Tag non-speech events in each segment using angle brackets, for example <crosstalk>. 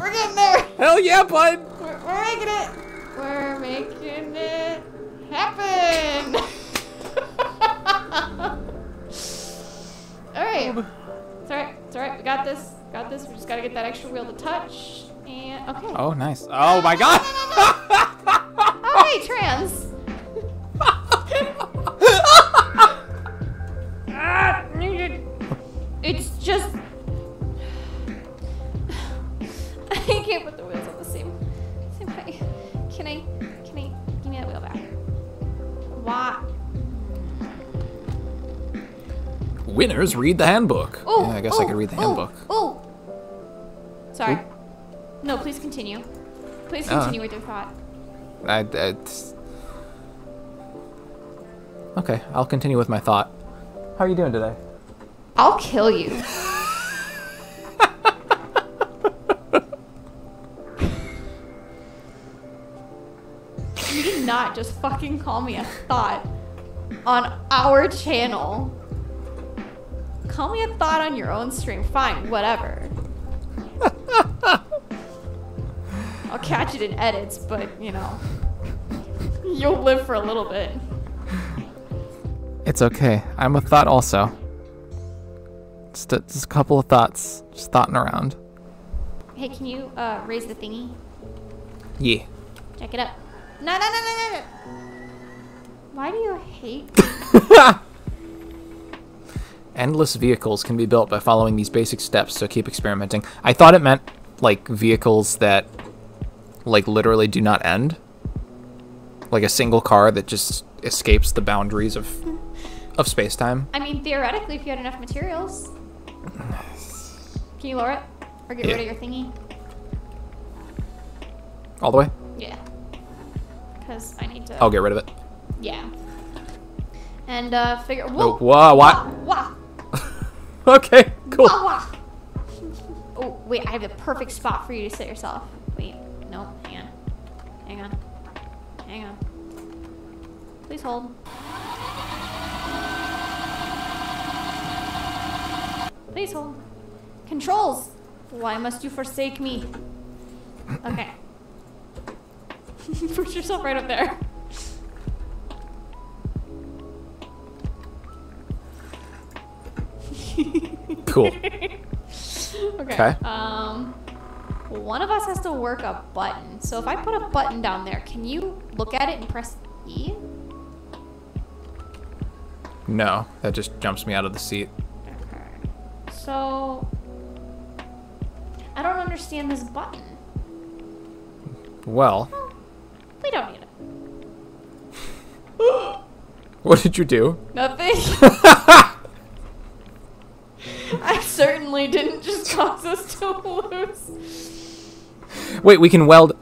We're getting there. Hell yeah, bud. We're, we're making it. We're making it happen. <laughs> all right. It's all right. It's all right. We got this. Got this. We just gotta get that extra wheel to touch. And okay. Oh, nice. Oh my god. <laughs> Okay, trans. <laughs> Ah, it's just. Winners read the handbook. Oh, yeah, I guess I could read the handbook. Oh. Sorry. No, please continue. Please Uh. continue with your thought. I, it's... Okay, I'll continue with my thought. How are you doing today? I'll kill you. <laughs> you did not just fucking call me a thought on our channel. Call me a thought on your own stream. Fine, whatever. <laughs> I'll catch it in edits, but you know, you'll live for a little bit. It's okay. I'm a thought also. Just a, just a couple of thoughts. Just thoughting around. Hey, can you uh, raise the thingy? Yeah. Check it up. No, no, no, no, no, no. Why do you hate? <laughs> Endless vehicles can be built by following these basic steps, so keep experimenting. I thought it meant, like, vehicles that, like, literally do not end. Like a single car that just escapes the boundaries of, of space-time. I mean, theoretically, if you had enough materials. Can you lower it? Or get Yeah. rid of your thingy? All the way? Yeah. Because I need to. I'll get rid of it. Yeah. And uh, figure. Oh, Whoa! wha- what? Wah! <laughs> Okay, cool. Wah! Oh, wait, I have the perfect spot for you to sit yourself. Wait, no, hang on. Hang on. Hang on. Please hold. Please hold. Controls! Why must you forsake me? Okay. <laughs> Push yourself right up there. Cool. <laughs> Okay. Okay. Um, one of us has to work a button. So if I put a button down there, can you look at it and press E? No, that just jumps me out of the seat. Okay. So I don't understand this button. Well, We don't need it. <gasps> what did you do? Nothing. <laughs> Certainly didn't just <laughs> cause us to lose. Wait, we can weld.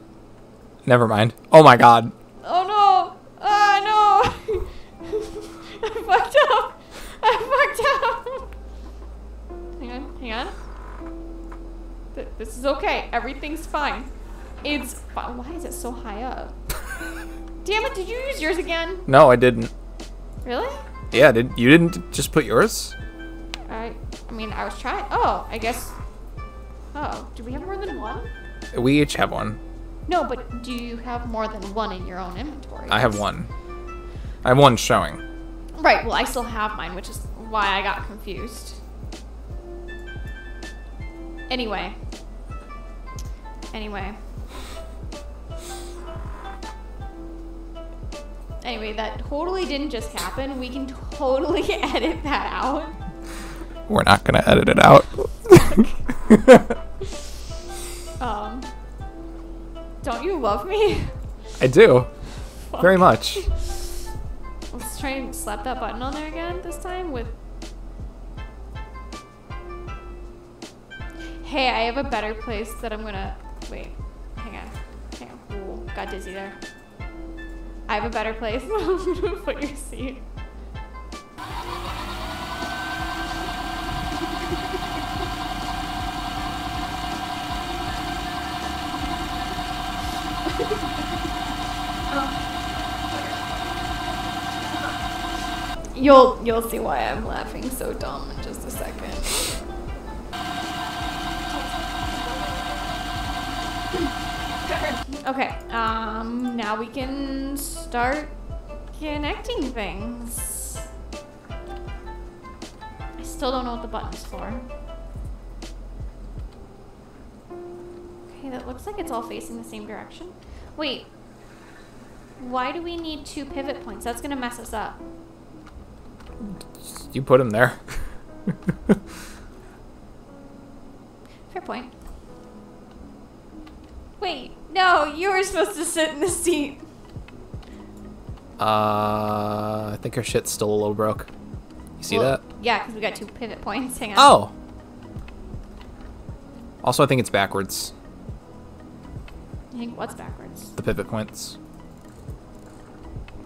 Never mind. Oh my god. Oh no! Ah no! <laughs> I fucked up! I fucked up! Hang on, hang on. Th- This is okay. Everything's fine. It's fine. Why is it so high up? <laughs> Damn it, did you use yours again? No, I didn't. Really? Yeah, did you didn't just put yours? I, I mean, I was trying. Oh, I guess. Oh, do we have more than one? We each have one. No, but do you have more than one in your own inventory? I have one. I have one showing. Right, well, I still have mine, which is why I got confused. Anyway. Anyway. Anyway, that totally didn't just happen. We can totally <laughs> edit that out. We're not gonna edit it out. <laughs> Um, don't you love me? I do. Very much. <laughs> Let's try and slap that button on there again this time with. Hey, I have a better place that I'm gonna. Wait, hang on. Hang on. Ooh, got dizzy there. I have a better place. <laughs> Put your seat. You'll you'll see why I'm laughing so dumb in just a second. <laughs> Okay, um, now we can start connecting things. I still don't know what the button's for. Okay, that looks like it's all facing the same direction. Wait, why do we need two pivot points? That's gonna mess us up. You put him there. <laughs> Fair point. Wait, no, you were supposed to sit in the seat. Uh, I think our shit's still a little broke. You see Well, that? Yeah, because we got two pivot points. Hang on. Oh. Also, I think it's backwards. I think what's backwards? The pivot points.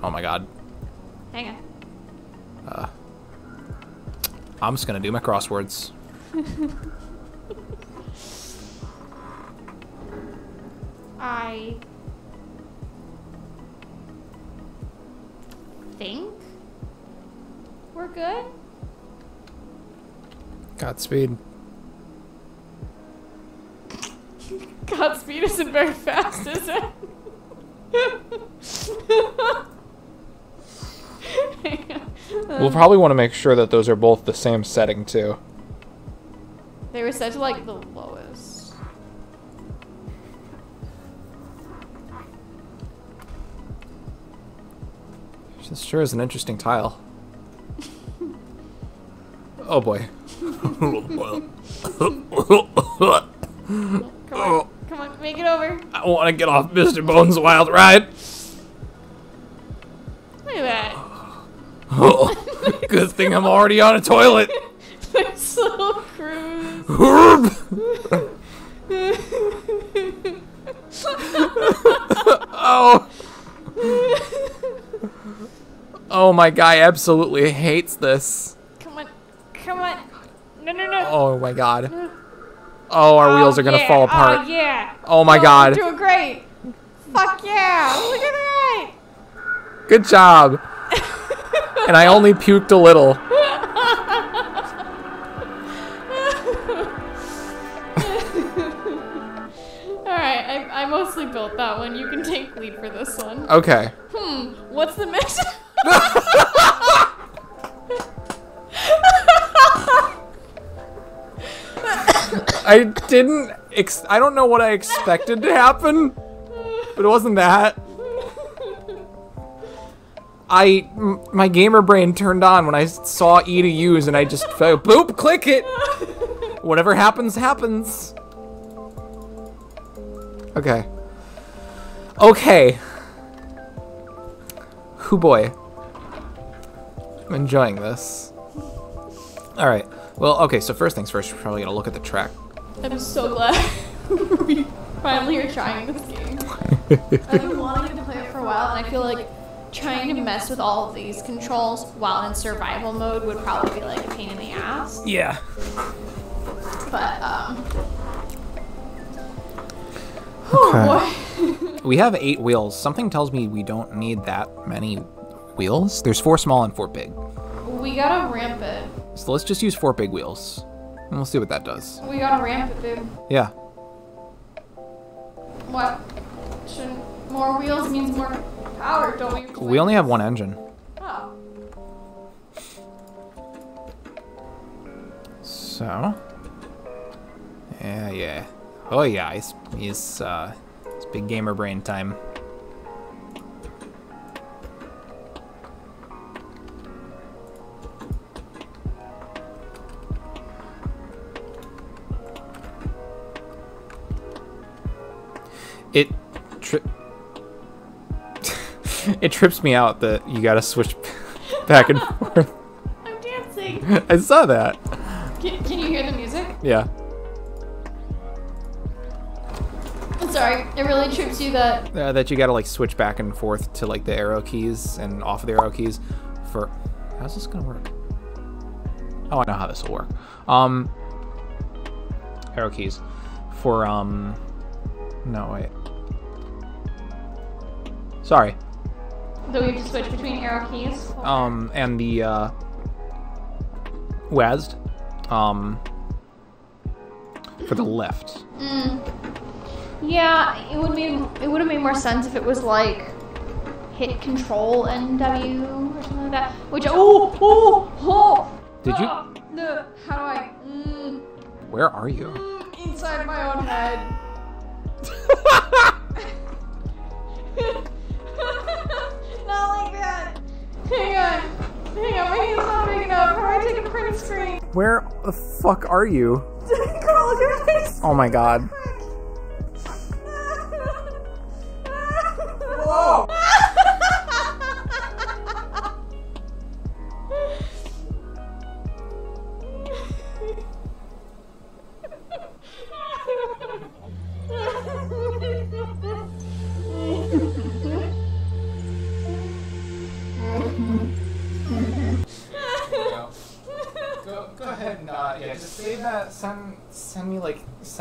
Oh my god. Hang on. I'm just gonna do my crosswords. <laughs> I think we're good. Godspeed. <laughs> Godspeed isn't very fast, is it? <laughs> We'll um, probably want to make sure that those are both the same setting too. they were set to like the lowest. This sure is an interesting tile. <laughs> oh boy. Come on, come on, make it over. I want to get off Mr. Bones' wild ride. Look at that. <laughs> <laughs> Good thing I'm already on a toilet. <laughs> Slow cruise. <laughs> oh. Oh, my guy absolutely hates this. Come on, come on. No, no, no. Oh my god. Oh, our oh, wheels are gonna yeah. fall oh, apart. Oh yeah. Oh my Oh, god. We're doing great. Fuck yeah. Look at that. Good job. And I only puked a little. Alright, I, I mostly built that one. You can take lead for this one. Okay. Hmm, what's the mix? I didn't. Ex- I don't know what I expected to happen, but it wasn't that. I m- my gamer brain turned on when I saw E to use, and I just felt boop, click it. Whatever happens, happens. Okay. Okay. Hoo boy. I'm enjoying this. All right. Well, okay. So first things first, we're probably gonna look at the track. I'm so glad <laughs> we finally are trying this game. <laughs> I've been wanting to play it for a while, and I feel like trying to mess with all of these controls while in survival mode would probably be like a pain in the ass. Yeah. But um, Okay. oh boy. <laughs> We have eight wheels. Something tells me we don't need that many wheels. There's four small and four big. We gotta ramp it. So let's just use four big wheels. And we'll see what that does. We gotta ramp it, dude. Yeah. What? Shouldn't more wheels means more power, don't we? We only have one engine. Oh. So. Yeah, yeah. Oh yeah, it's, it's, uh, it's big gamer brain time. It it trips me out that you gotta switch <laughs> back and <laughs> forth. I'm dancing. I saw that. Can, can you hear the music? Yeah. I'm sorry. It really trips you that. uh, that you gotta like switch back and forth to like the arrow keys and off of the arrow keys for how's this gonna work oh i know how this will work um arrow keys for um no wait sorry Do we have to switch between arrow keys? um and the uh WASD um for the left Mm. Yeah, it would be. It would have made more sense if it was like hit Control and W or something like that. Which oh oh oh. Did you- ah, No, how do I? Mm, Where are you? mm, inside my own head. <laughs> <laughs> Hang on. Hang on, my hand's not big enough. How do I take a print screen? Where the fuck are you? <laughs> Carl, look at my face. Oh my god.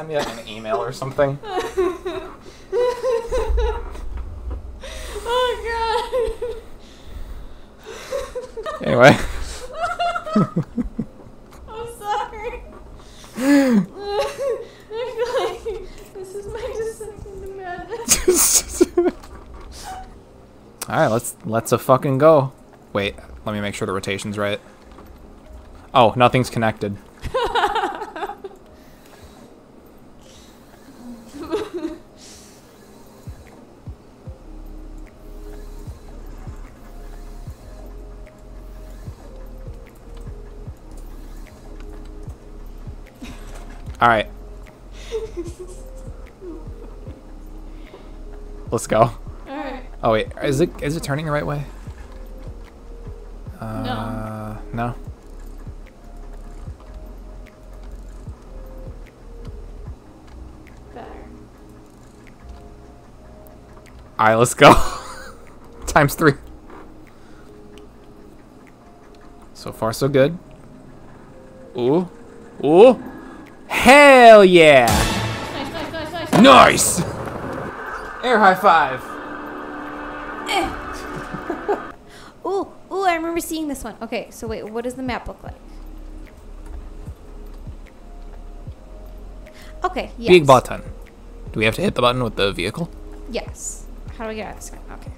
Send me in an email or something. <laughs> oh god. Anyway. <laughs> I'm sorry. I feel like this is my descent into madness. All right, let's let's a fucking go. Wait, let me make sure the rotation's right. Oh, nothing's connected. All right. Let's go. Alright. Oh wait, is it is it turning the right way? Uh, no. Better. All right, let's go. <laughs> Times three. So far, so good. Ooh, ooh, hell yeah! Nice, nice, nice, nice. Nice. Air high five. Eh. Ooh, ooh, I remember seeing this one. Okay, so wait, what does the map look like? Okay, yes. Big button. Do we have to hit the button with the vehicle? Yes. How do I get out of this guy? Okay.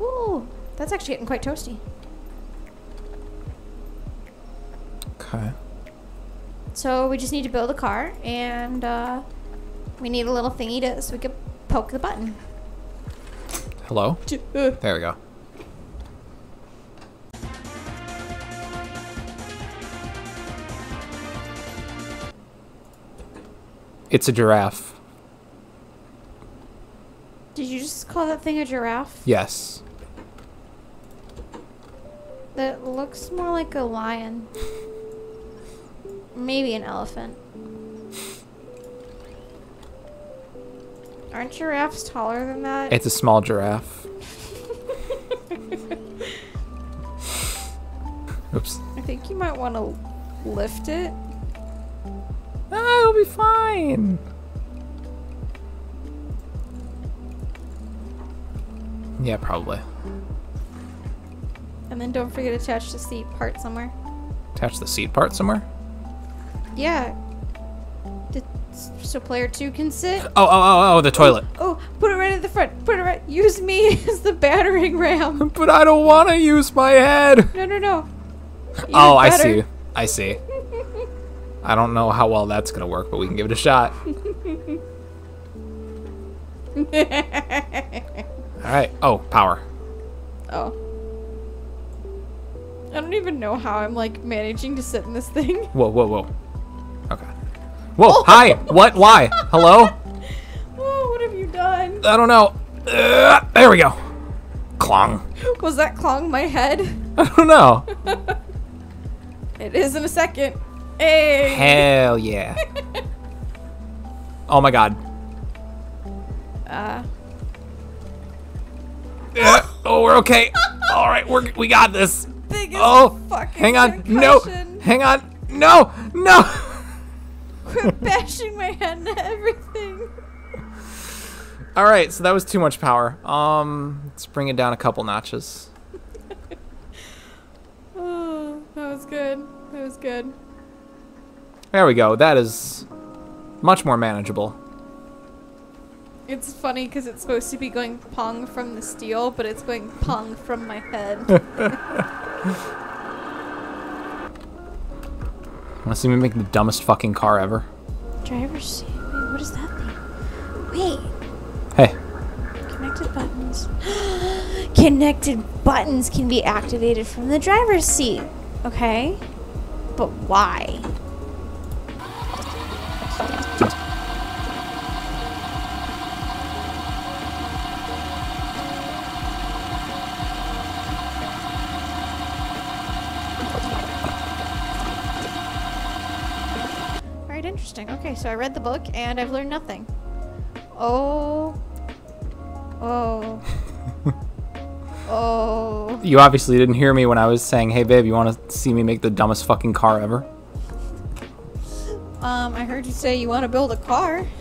Ooh, that's actually getting quite toasty. Okay. So we just need to build a car, and uh, we need a little thingy to so we can poke the button. Hello. Uh, There we go. It's a giraffe. Did you just call that thing a giraffe? Yes. That looks more like a lion. Maybe an elephant. Aren't giraffes taller than that? It's a small giraffe. <laughs> Oops. I think you might want to lift it. Ah, it'll be fine. Yeah, probably. And then don't forget to attach the seat part somewhere. Attach the seat part somewhere. Yeah. The- So player two can sit. Oh, oh, oh, oh, the oh, toilet. Oh, put it right at the front. Put it right. Use me <laughs> as the battering ram. <laughs> But I don't want to use my head. No, no, no. <laughs> Oh, even oh, I see. I see. I don't know how well that's gonna work, but we can give it a shot. All right. Oh, power. oh. I don't even know how I'm like managing to sit in this thing. Whoa, whoa, whoa. Whoa. Hi. What? Why? Hello? Oh, what have you done? I don't know. Uh, there we go. Clong. Was that clong my head? <laughs> I don't know. <laughs> It is in a second. Hey. Hell yeah. <laughs> Oh my god. Uh, Uh, oh, we're okay. All right, we're we got this. biggest Oh, fucking hang on. No. Hang on. No. No. Quit <laughs> bashing my head into everything. All right, so that was too much power. Um, let's bring it down a couple notches. <sighs> Oh, that was good. That was good. There we go. That is much more manageable. It's funny because it's supposed to be going pong from the steel, but it's going pong from my head. <laughs> Want to see me make the dumbest fucking car ever? Driver's seat. Wait, what does that mean? Wait, Hey, connected buttons. <gasps> connected buttons can be activated from the driver's seat. Okay, but why? Alright, interesting. Okay, so I read the book and I've learned nothing. Oh. Oh. <laughs> oh. you obviously didn't hear me when I was saying, "Hey, babe, you want to see me make the dumbest fucking car ever?" Um, I heard you say you want to build a car. <laughs>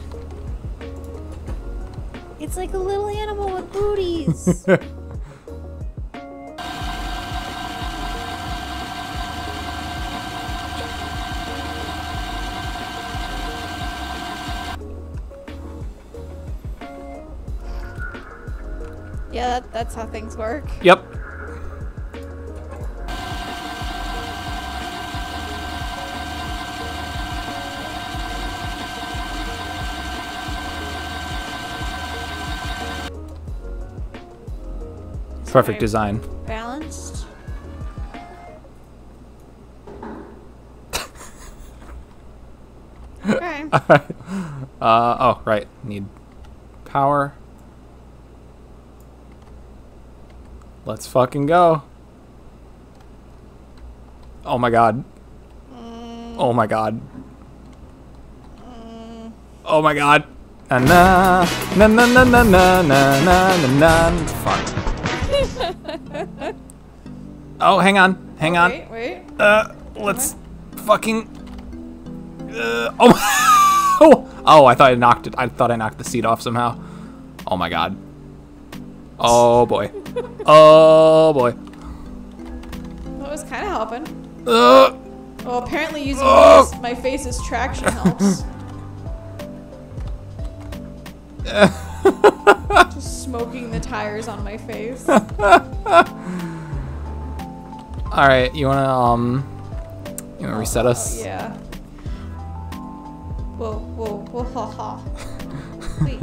It's like a little animal with booties. <laughs> yeah, that, that's how things work. Yep. Perfect design. Balanced. <laughs> okay. All right. uh, oh, right. Need power. Let's fucking go. Oh my god. Oh my god. Oh my god. Na na na na na na na na na na. Fuck. oh, hang on. Hang on. Wait, wait. Uh, let's fucking. Uh, oh, oh! I thought I knocked it. I thought I knocked the seat off somehow. Oh my god. Oh boy. <laughs> Oh boy. That was kind of helping. Uh, Well, apparently using Oh. these, my face as traction helps. <laughs> Just smoking the tires on my face. <laughs> all right. You wanna um, you wanna reset us? Yeah. Whoa, whoa, whoa, ha ha. Wait.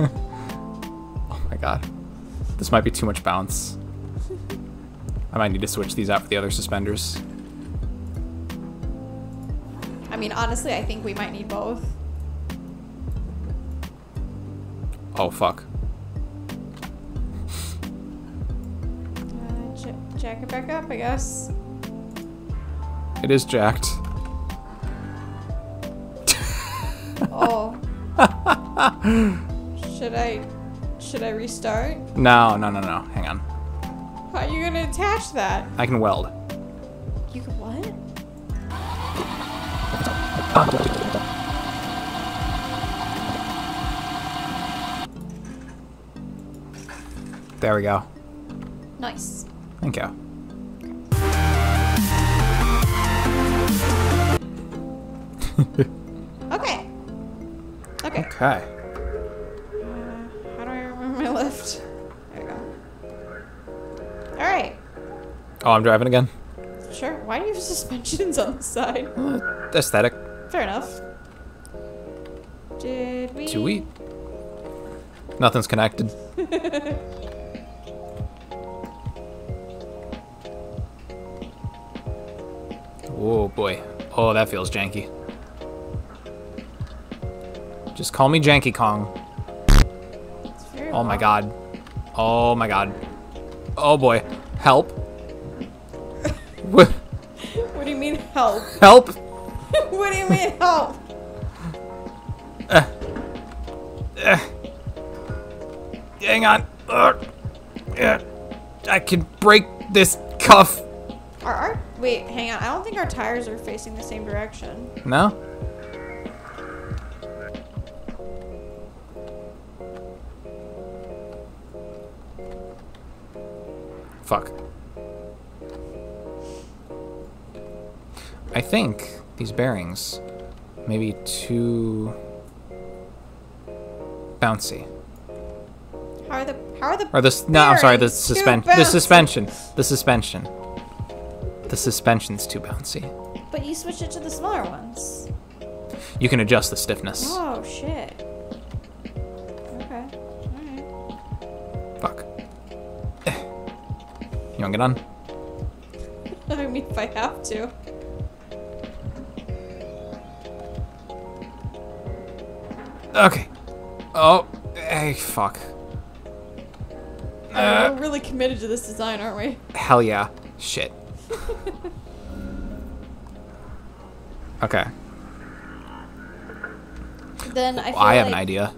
Oh my god. This might be too much bounce. I might need to switch these out for the other suspenders. I mean, honestly, I think we might need both. Oh fuck. Uh, j- jack it back up, I guess. It is jacked. Oh. <laughs> should I, should I restart? No, no, no, no. Hang on. How are you gonna attach that? I can weld. You can what? There we go. Nice. Thank you. Okay. Okay. Okay. Oh, I'm driving again. Sure. Why do you have suspensions on the side? Uh, aesthetic. Fair enough. Did we? Too wheat. Nothing's connected. <laughs> oh boy. Oh, that feels janky. Just call me Janky Kong. Oh my god. Oh my god. Oh boy. Help. Help? Help. <laughs> what do you mean help? Uh, uh, hang on. Uh, yeah. I can break this cuff. Are our wait? Hang on. I don't think our tires are facing the same direction. No? Fuck. I think these bearings may be too bouncy. How are the how are the Or this? No, I'm sorry. The suspension. The suspension. The suspension. The suspension's too bouncy. But you switch it to the smaller ones. You can adjust the stiffness. Oh shit. Okay. Alright. Fuck. You wanna get on? <laughs> I mean if I have to. Okay. Oh, hey, fuck. Uh, we're really committed to this design, aren't we? hell yeah. Shit. <laughs> Okay. Then I feel I have an idea.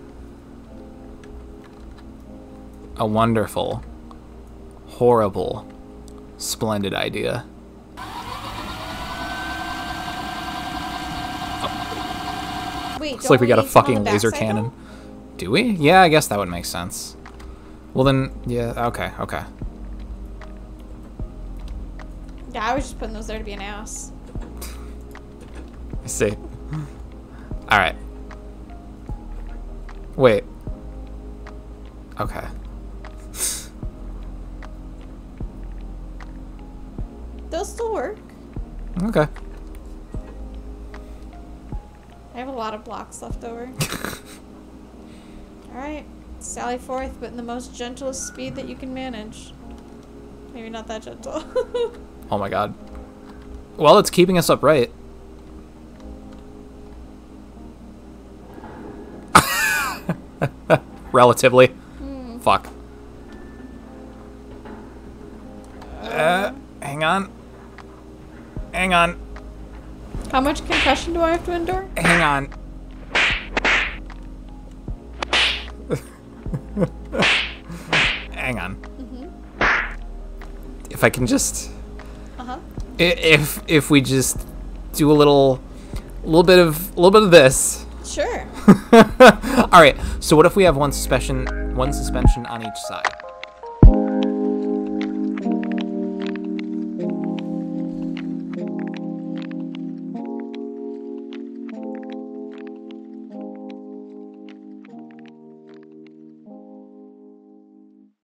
A wonderful, horrible, splendid idea. It's like we got a need some on fucking laser cannon. though? Do we? Yeah, I guess that would make sense. Well then, yeah, okay, okay. Yeah, I was just putting those there to be an ass. I see. Alright. Wait. Okay. They'll still work. Okay. I have a lot of blocks left over. <laughs> Alright. Sally forth, but in the most gentlest speed that you can manage. Maybe not that gentle. <laughs> Oh my god. Well, it's keeping us upright. <laughs> Relatively. Fuck. Uh, hang on. Hang on. How much concussion do I have to endure? Hang on. hang on. If I can just Uh huh. If if we just do a little little bit of a little bit of this Sure. <laughs> all right so what if we have one suspension one suspension on each side